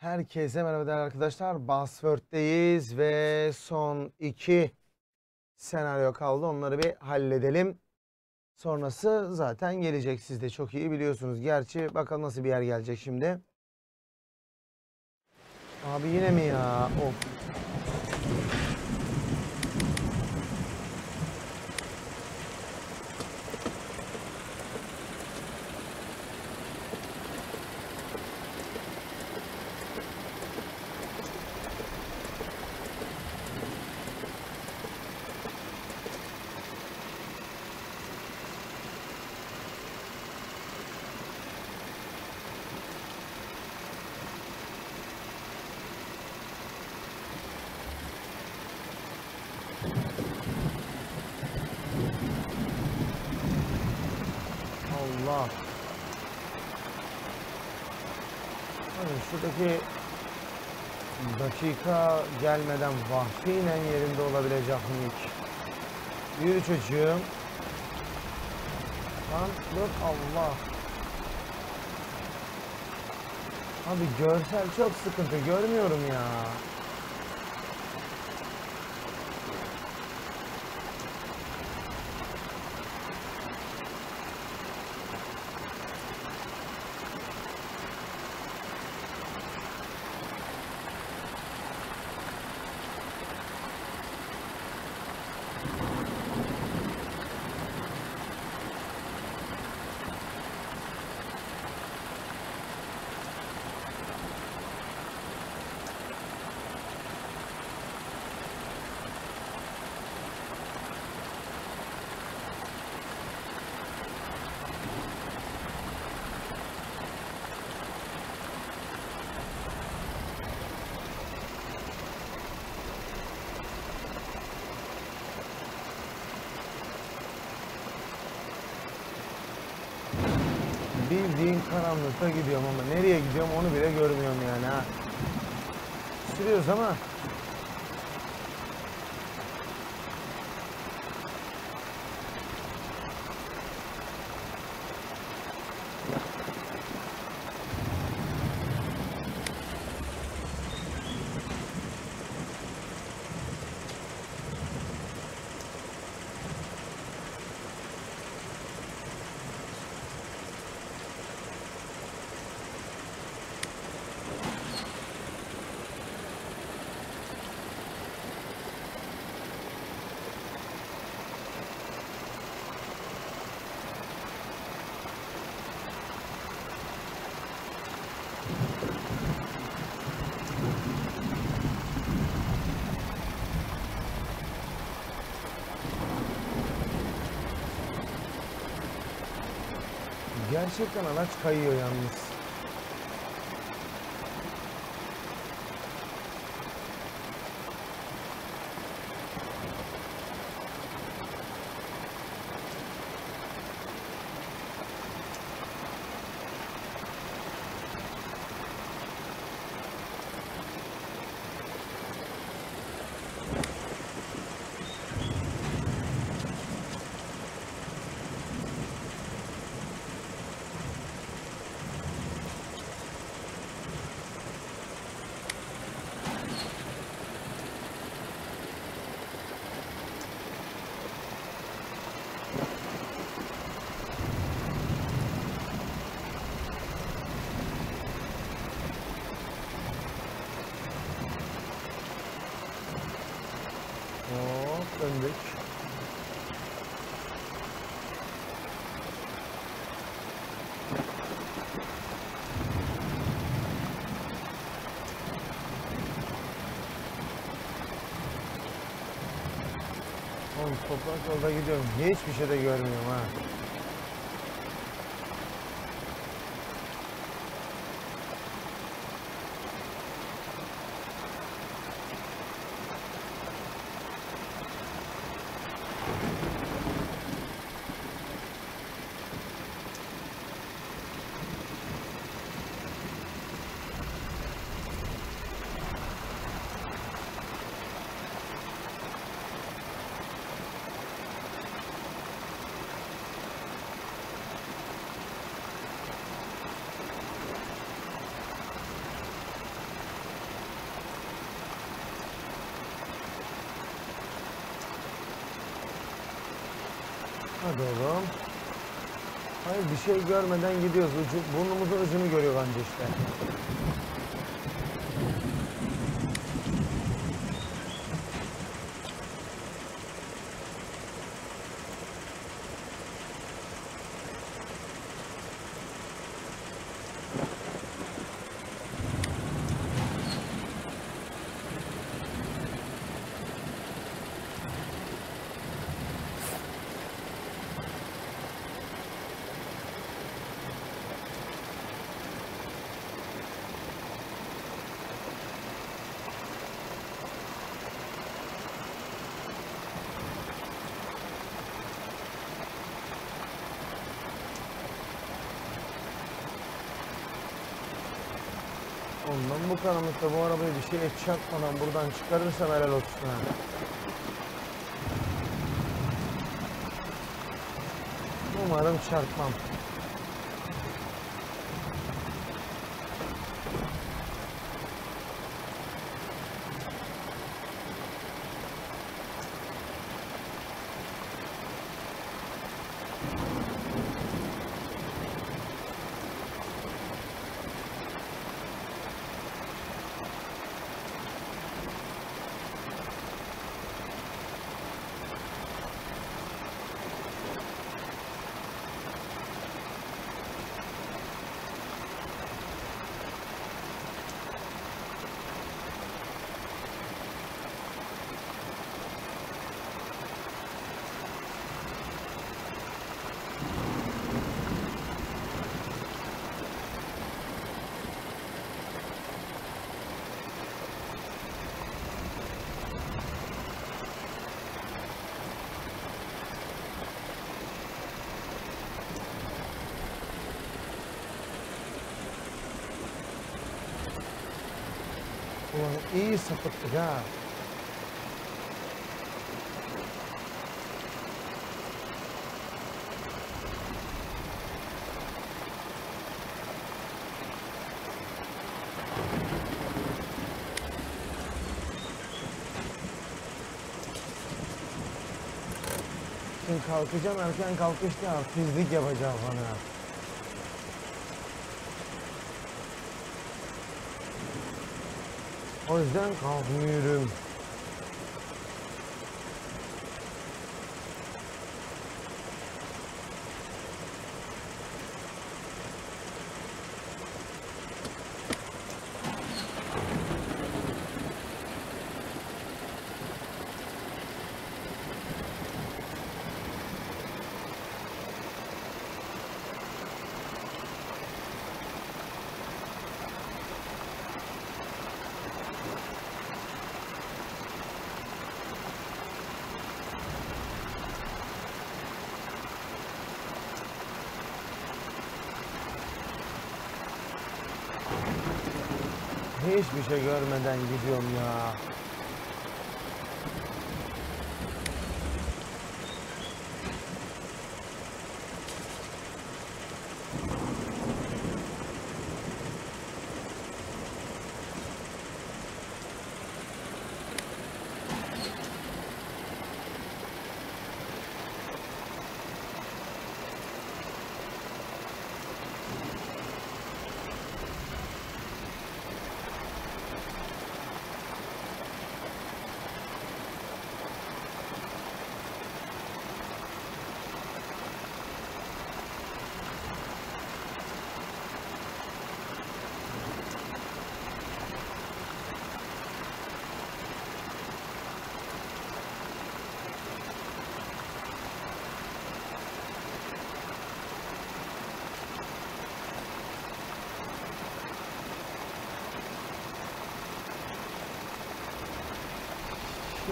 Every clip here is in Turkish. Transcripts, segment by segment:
Herkese merhaba değerli arkadaşlar. Buzzword'deyiz ve son iki senaryo kaldı. Onları bir halledelim. Sonrası zaten gelecek. Siz de çok iyi biliyorsunuz. Gerçi bakalım nasıl bir yer gelecek şimdi. Abi yine mi ya? Of. Dakika gelmeden vaktiyle yerinde olabilecek miyik? Yürü çocuğum. Lan dur Allah. Abi görsel çok sıkıntı görmüyorum ya. Bildiğin karanlıkta gidiyorum ama nereye gidiyorum onu bile görmüyorum yani ha. Sürüyoruz ama 使いよ拉致ん洋闇 Oğlum toprak yolda gidiyorum. Hiçbir şey de görmüyorum ha. Hadi oğlum. Hayır bir şey görmeden gidiyoruz. Ucu, burnumuzun ucunu görüyor bence işte. Ondan bu karanlıkta bu arabayı bir şeye çarpmadan buradan çıkarırsam helal olsun ha. Umarım çarpmam. Ulan iyi sapıttık ha. Şimdi kalkacağım erken kalkışta artistlik yapacağım bana. O yüzden kalkmıyorum. Hiçbir şey görmeden gidiyorum ya.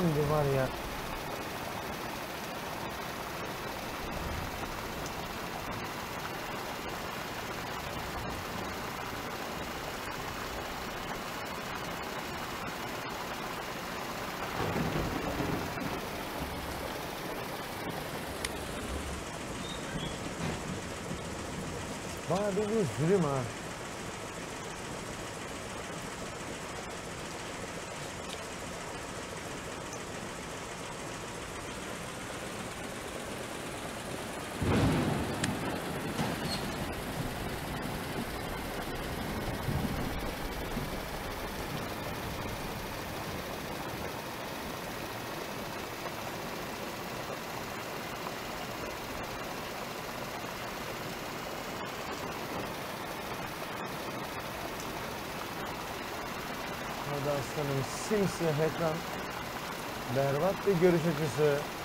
Şimdi var ya. Bana bir üzülüm ha. Simsiyah ekran. Berbat bir görüş açısı.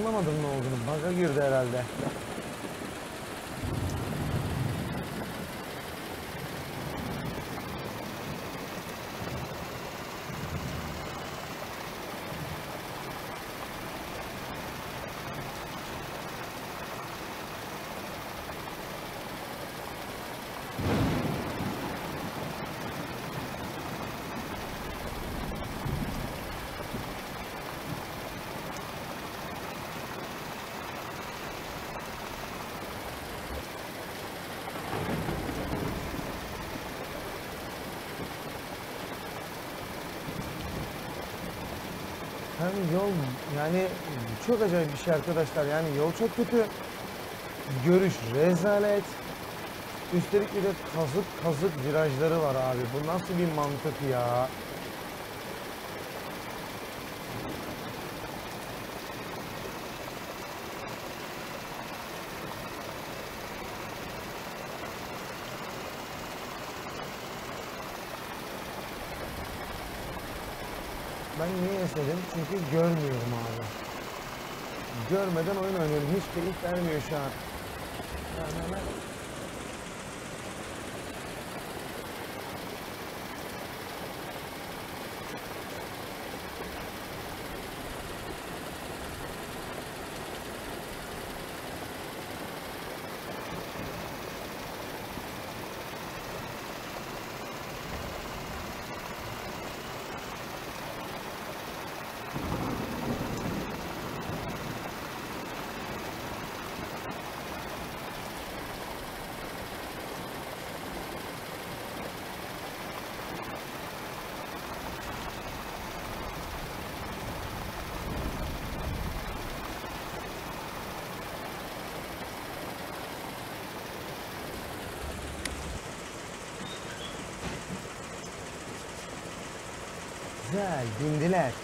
Anlamadım ne olduğunu. Baga girdi herhalde. Yol yani çok acayip bir şey arkadaşlar. Yani yol çok kötü. Görüş rezalet. Üstelik bir de kazık kazık virajları var abi. Bu nasıl bir mantık ya? Ben niye esnedim? Çünkü görmüyorum abi. Görmeden oyun oynuyorum. Hiç keyif vermiyor şu an. Yani ben- Güzel, bindiler.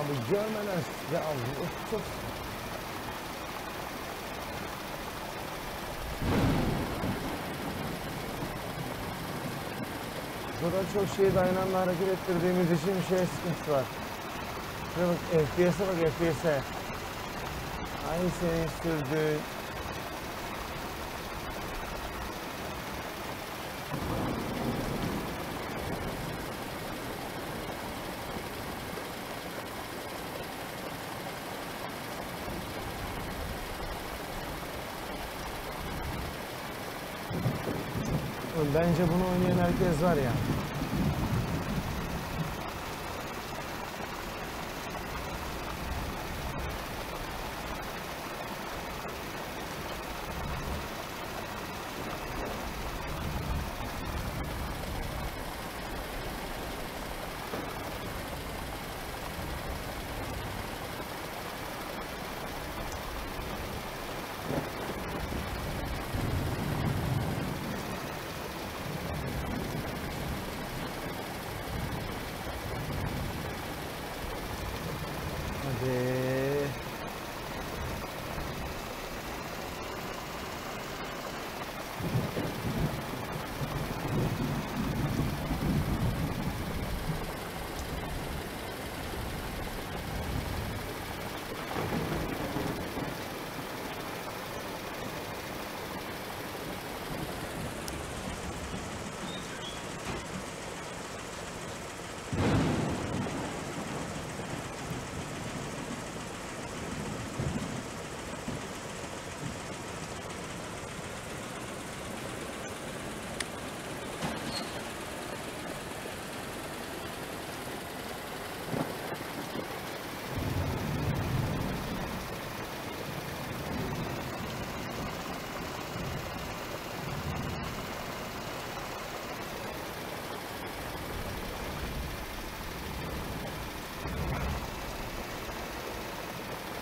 Abi görmeden ya Allah of, çok Bu kadar çok aynı anda hareket ettirdiğimiz için bir şey sıkıntısı var. Şuna bak FPS'e bak FPS'e. Ay senin sürdüğün. Oğlum Bence bunu oynayan herkes var ya.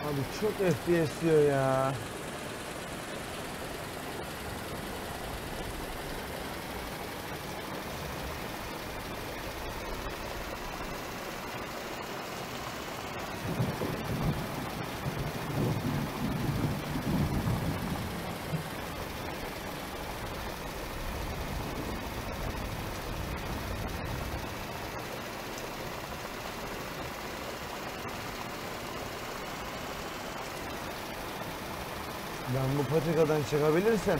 Abi çok FPS diyor ya. Patikadan çıkabilirsem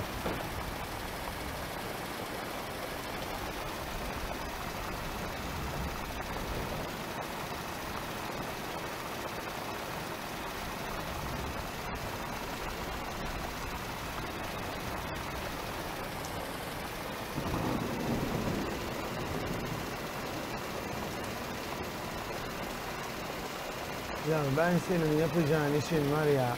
Ya ben senin yapacağın işin var ya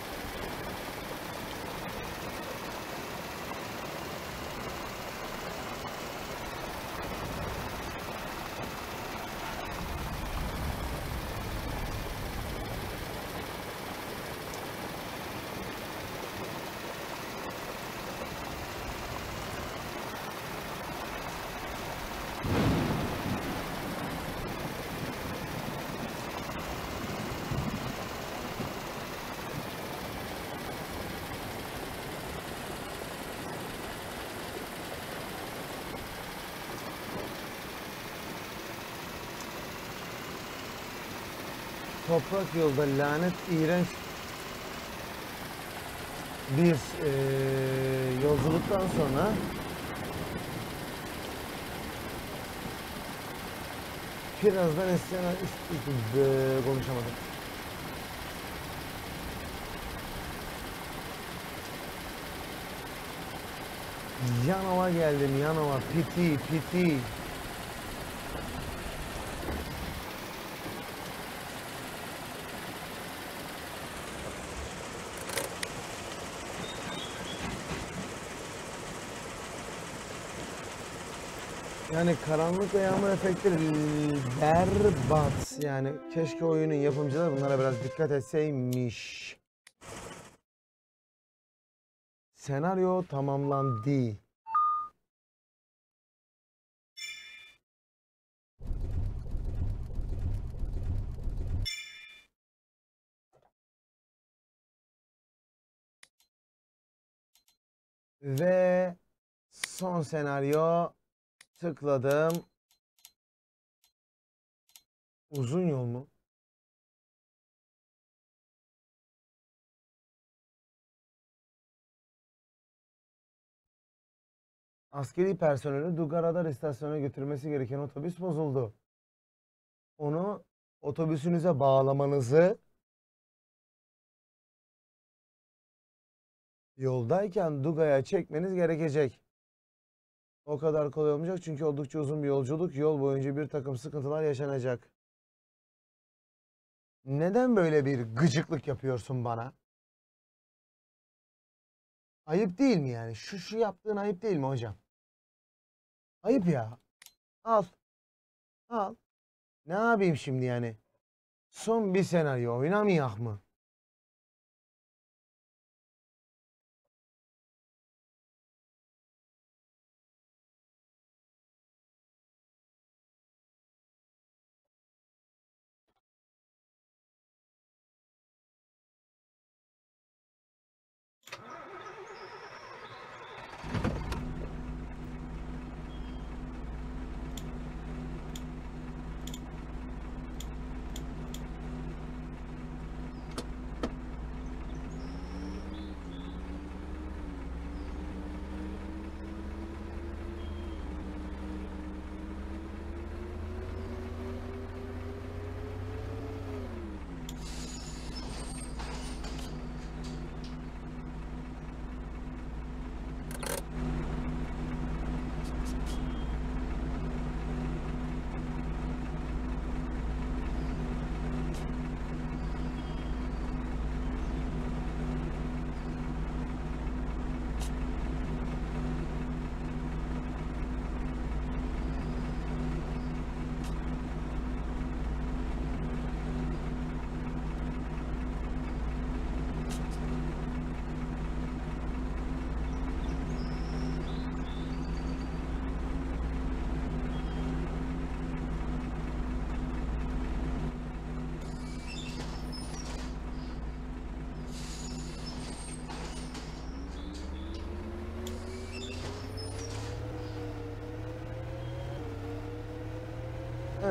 toprak yolda lanet iğrenç bir eee, yolculuktan sonra birazdan eee, konuşamadım. Yanova geldim Yanova piti piti. Yani karanlık ve yağmur efektleri berbat. Yani keşke oyunun yapımcıları bunlara biraz dikkat etseymiş. Senaryo tamamlandı. Ve son senaryo tıkladım. Uzun yol mu? Askeri personeli Dugaradar istasyonuna götürmesi gereken otobüs bozuldu. Onu otobüsünüze bağlamanızı yoldayken Duga'ya çekmeniz gerekecek. O kadar kolay olmayacak çünkü oldukça uzun bir yolculuk. Yol boyunca bir takım sıkıntılar yaşanacak. Neden böyle bir gıcıklık yapıyorsun bana? Ayıp değil mi yani? Şu şu yaptığın ayıp değil mi hocam? Ayıp ya. Al. Al. Ne yapayım şimdi yani? Son bir senaryo oynamayak mı?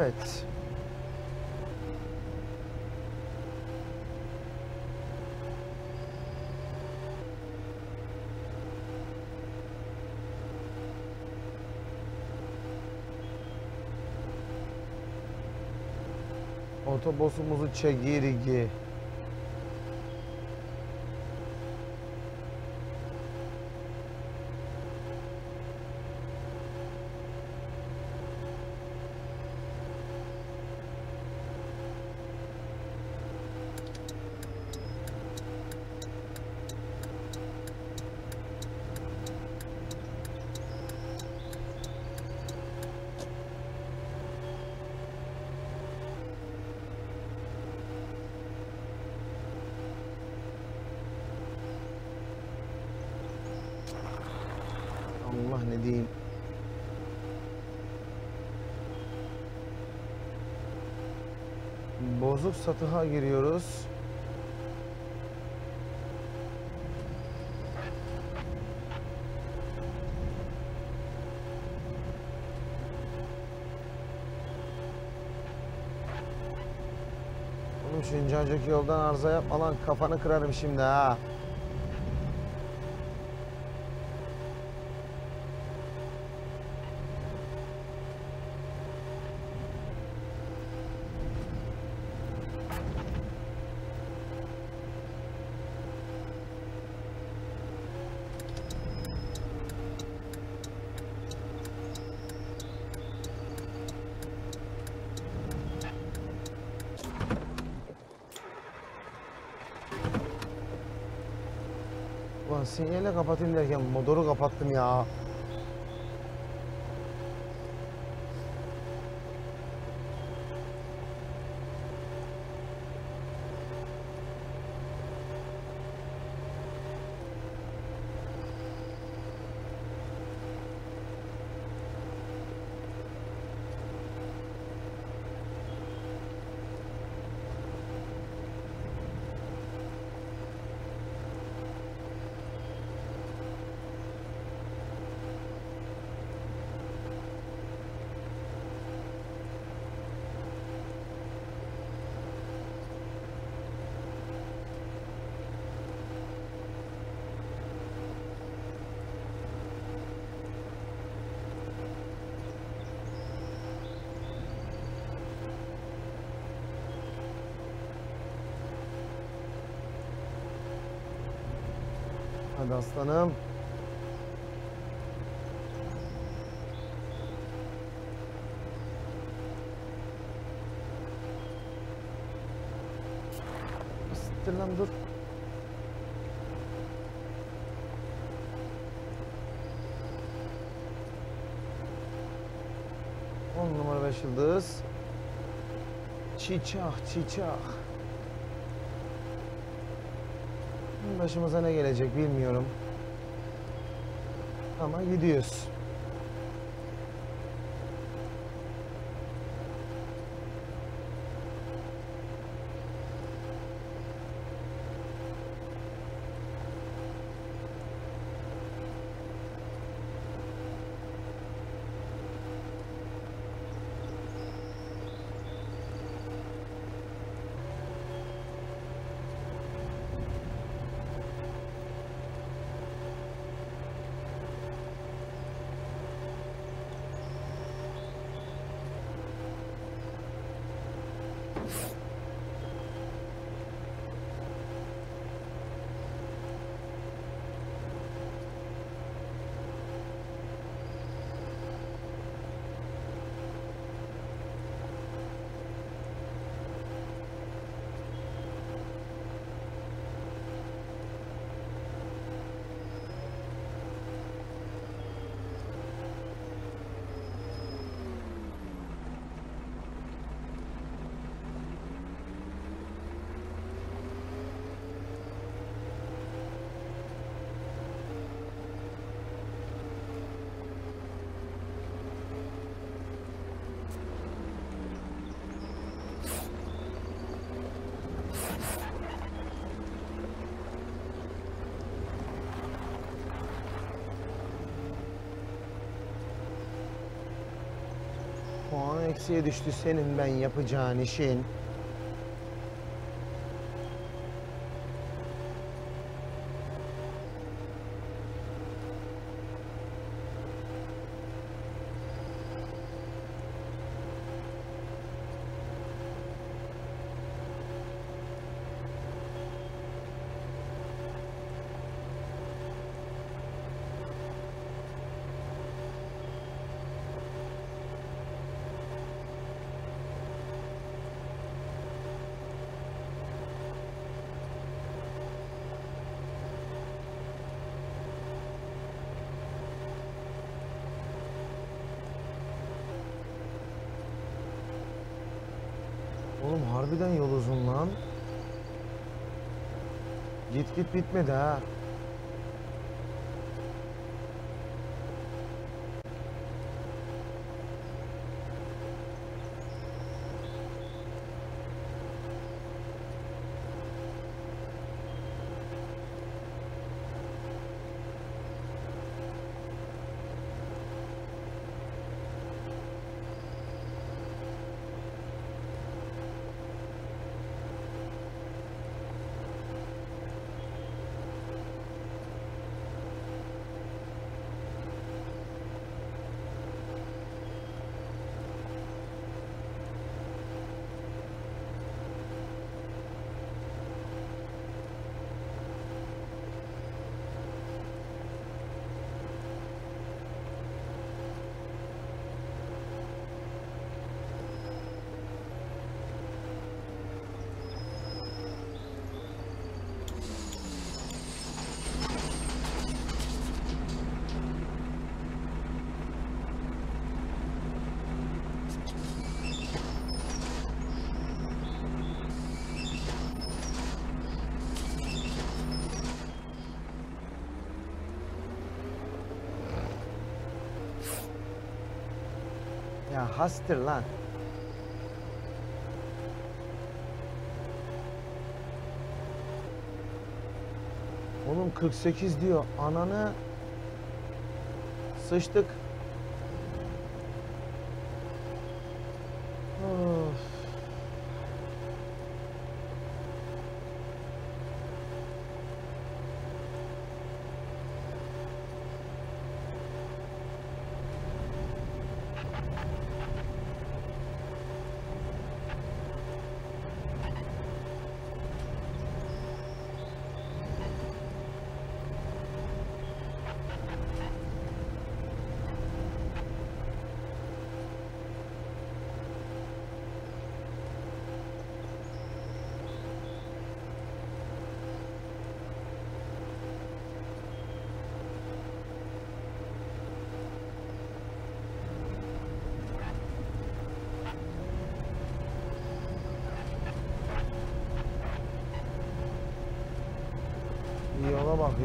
Evet. Otobosumuzu çekirgi. Allah ne diyeyim. Bozuk satıha giriyoruz. Oğlum şu incecik yoldan arıza yapma lan kafanı kırarım şimdi ha. Ulan sinyale kapatayım derken motoru kapattım ya. Hadi aslanım. Siktir lan dur. On numara beş yıldız. Çiçak, çiçak. Başımıza ne gelecek bilmiyorum. Ama gidiyoruz. Eksiye düştü senin ben yapacağın işin. Oğlum harbiden yol uzun lan. Git git bitmedi ha. Ya hastır lan. Oğlum 48 diyor. Ananı sıçtık. Of.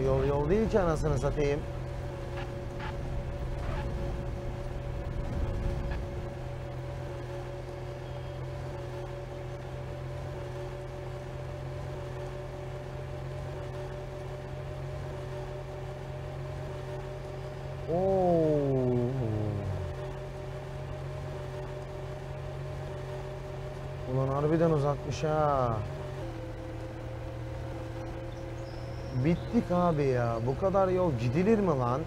Yola yol değil ki anasını satayım. Ulan harbiden uzakmış ha. Bittik abi ya. Bu kadar yol gidilir mi lan?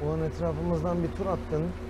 Ulan etrafımızdan bir tur attın.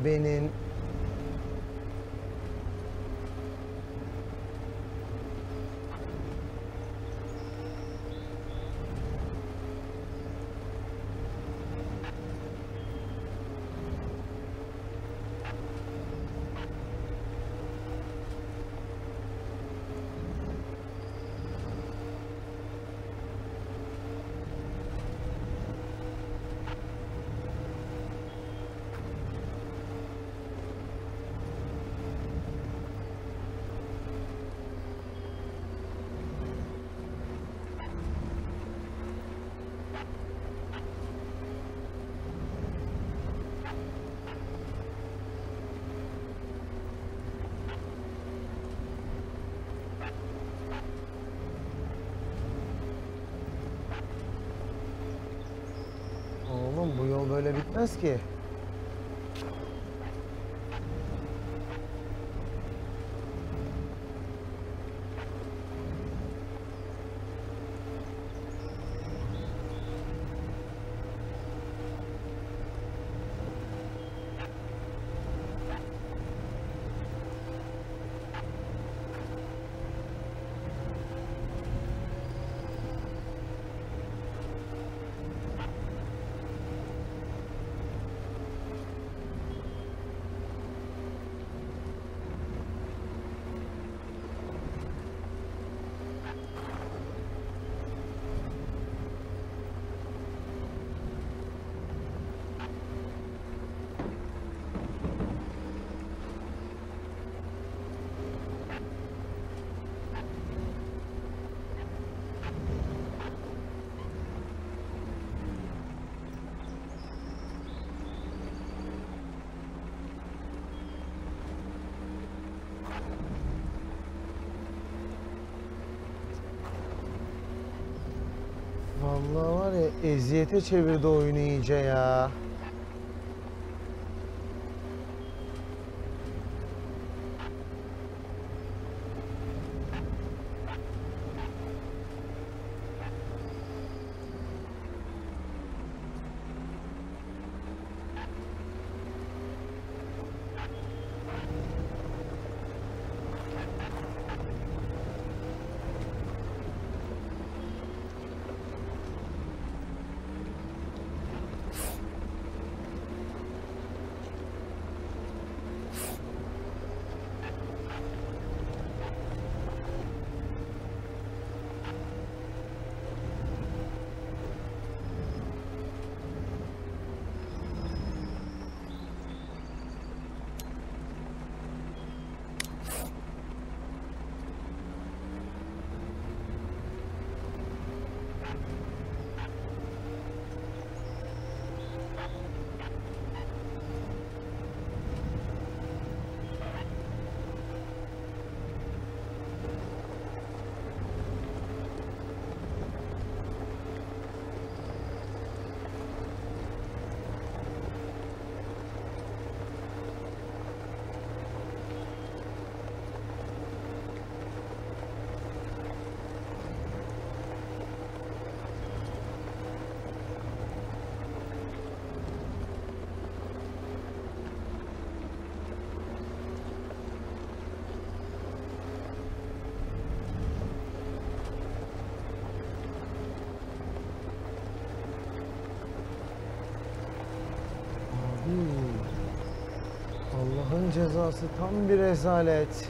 Ay ebenin Oğlum bu yol böyle bitmez ki. Vallahi var eziyete çevirdi oyunu iyice ya. Kazası tam bir rezalet.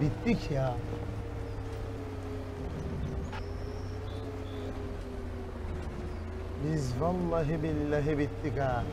Bittik ya. Biz vallahi billahi bittik ha.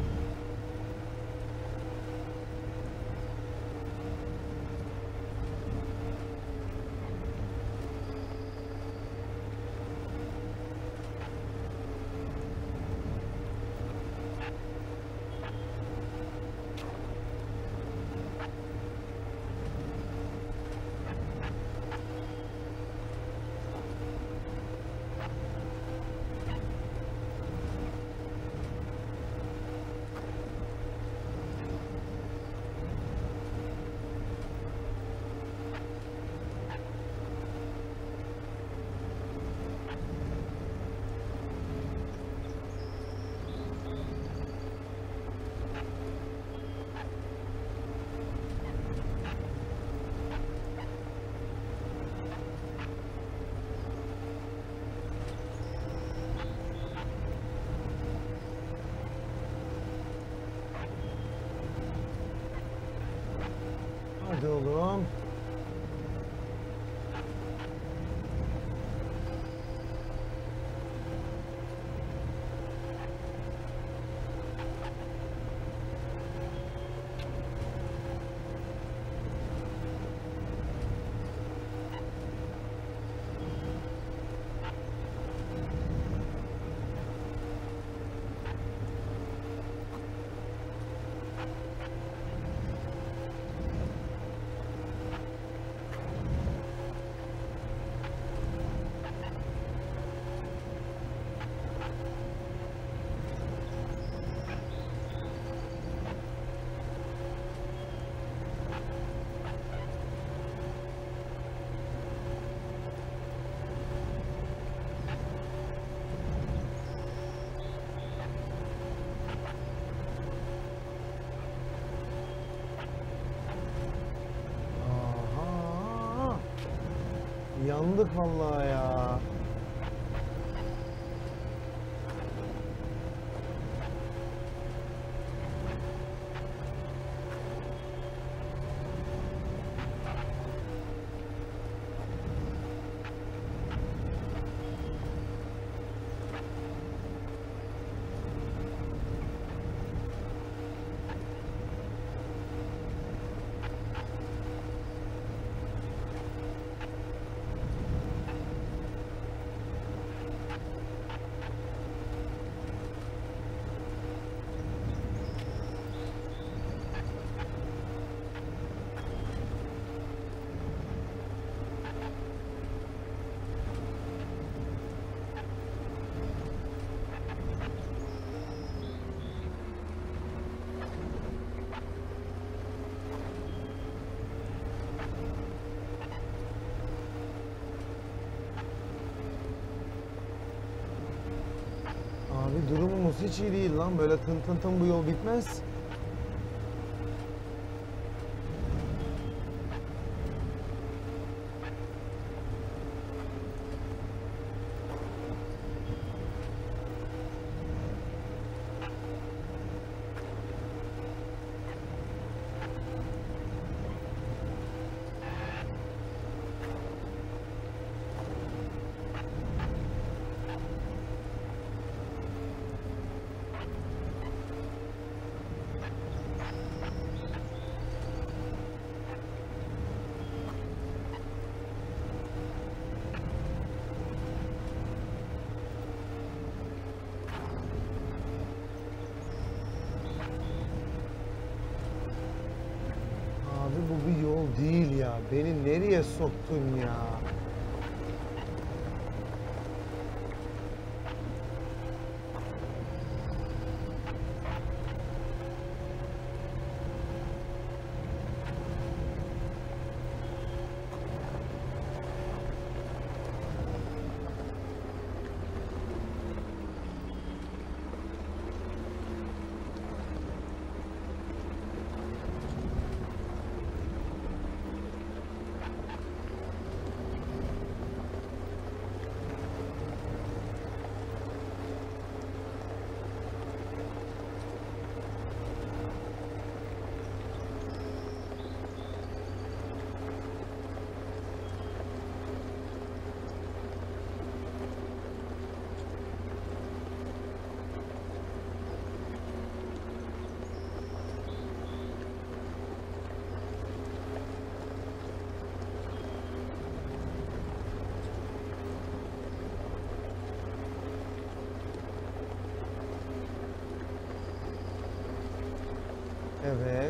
Hadi oğlum. Yandık vallahi ya. Hiç iyi değil lan. Böyle tın tın tın bu yol bitmez. Abi bu bir yol değil ya. Beni nereye soktun ya? Evet.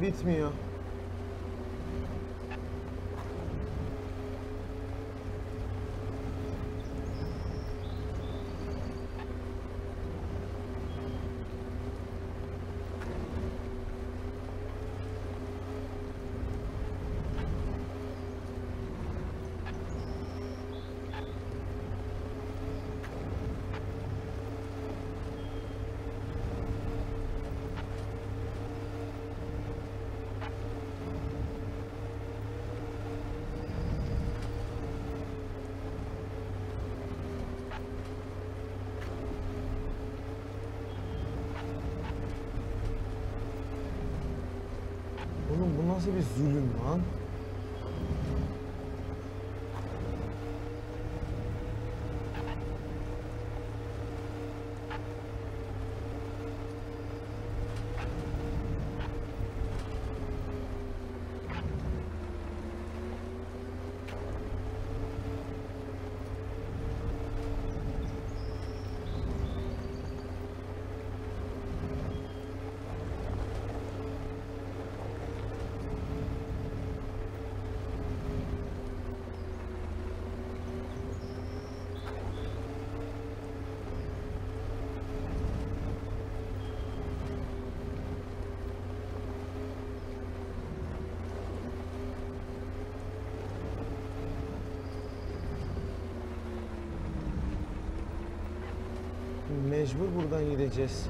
Bitmiyor. Nasıl bir zulüm lan? Mecbur buradan gideceğiz.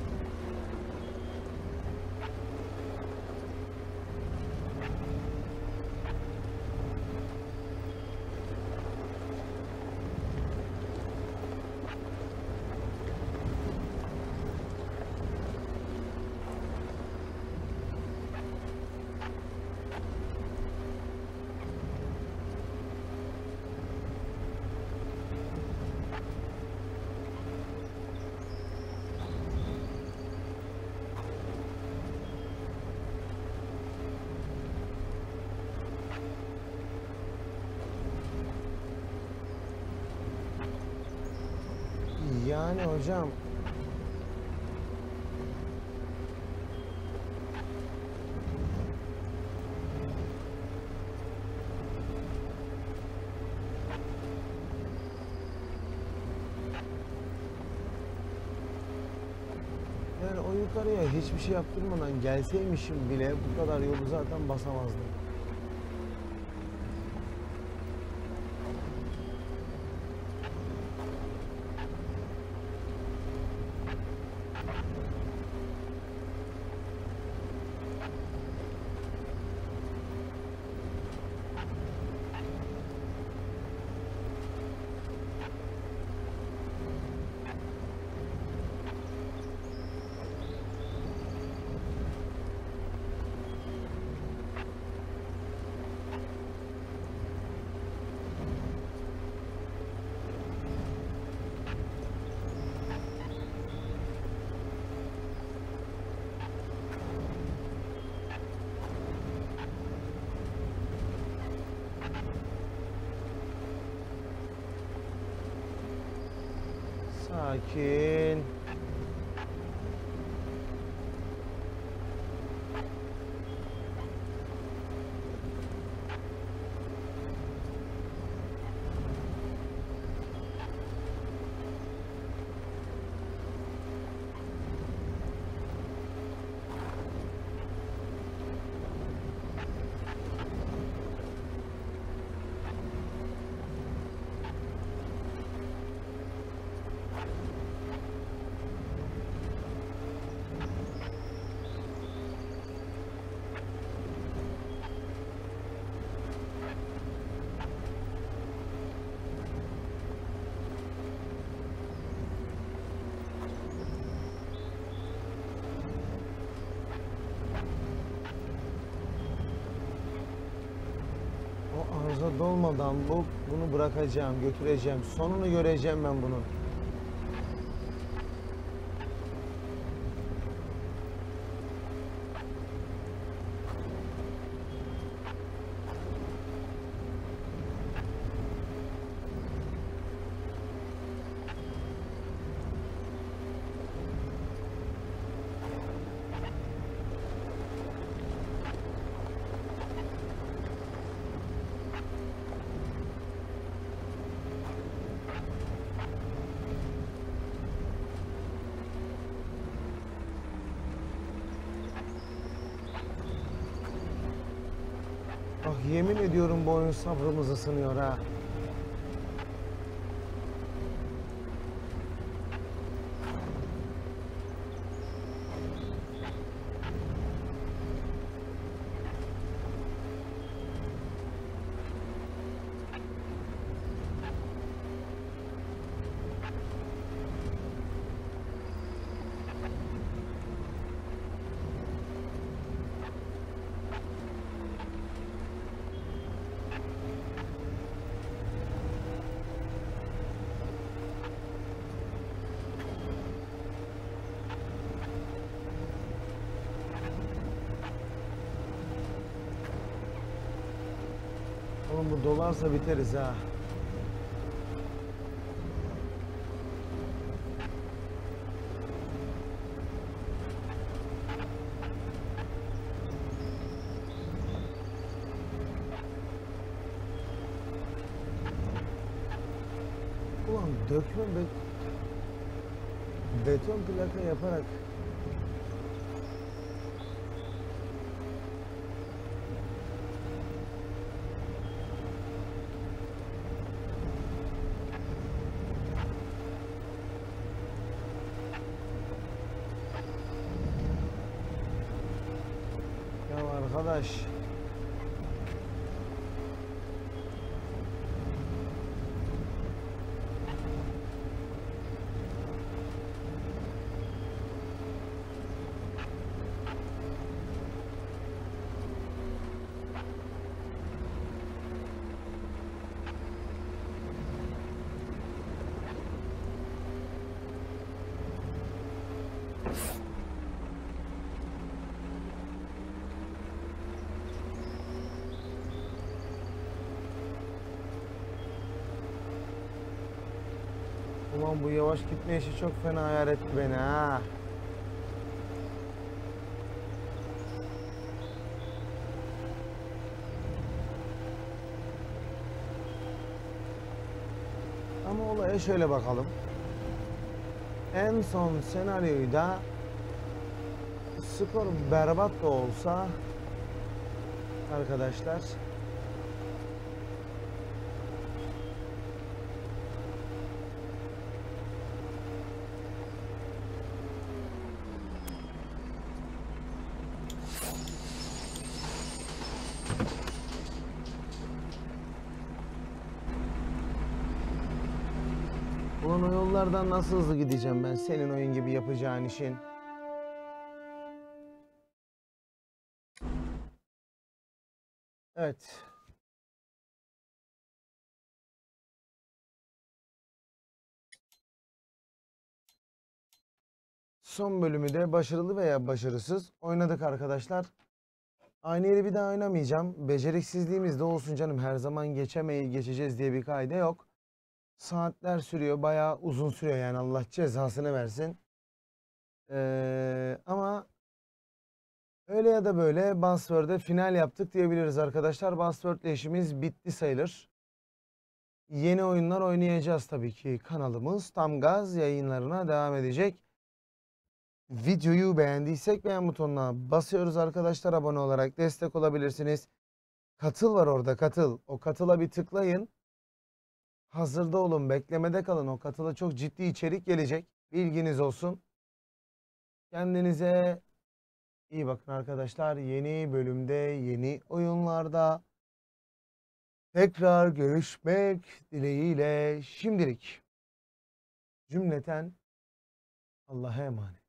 Yani hocam Yani o yukarıya hiçbir şey yaptırmadan gelseymişim bile bu kadar yolu zaten basamazdım. Dolmadan bu bunu bırakacağım, götüreceğim. Sonunu göreceğim ben bunun. Bak yemin ediyorum bu oyun sabrımız ısınıyor ha. Dolarsa biteriz ha. Ulan dökme be beton plaka yaparak Ya Ulan bu yavaş gitme işi çok fena ayar etti beni ha. Ama olaya şöyle bakalım. En son senaryoyu da skor berbat da olsa arkadaşlar Ulan yollardan nasıl hızlı gideceğim ben senin oyun gibi yapacağın işin. Evet. Son bölümü de başarılı veya başarısız oynadık arkadaşlar. Aynı yeri bir daha oynamayacağım. Beceriksizliğimiz de olsun canım. Her zaman geçemeyi geçeceğiz diye bir kaide yok. Saatler sürüyor. Bayağı uzun sürüyor yani Allah cezasını versin. Ee, ama öyle ya da böyle Buzzword'e final yaptık diyebiliriz arkadaşlar. Buzzword'le işimiz bitti sayılır. Yeni oyunlar oynayacağız tabii ki. Kanalımız tam gaz yayınlarına devam edecek. Videoyu beğendiysek beğen butonuna basıyoruz arkadaşlar. Abone olarak destek olabilirsiniz. Katıl var orada katıl. O katıla bir tıklayın. Hazırda olun, beklemede kalın. O katıla çok ciddi içerik gelecek. Bilginiz olsun. Kendinize iyi bakın arkadaşlar. Yeni bölümde, yeni oyunlarda tekrar görüşmek dileğiyle şimdilik cümleten Allah'a emanet.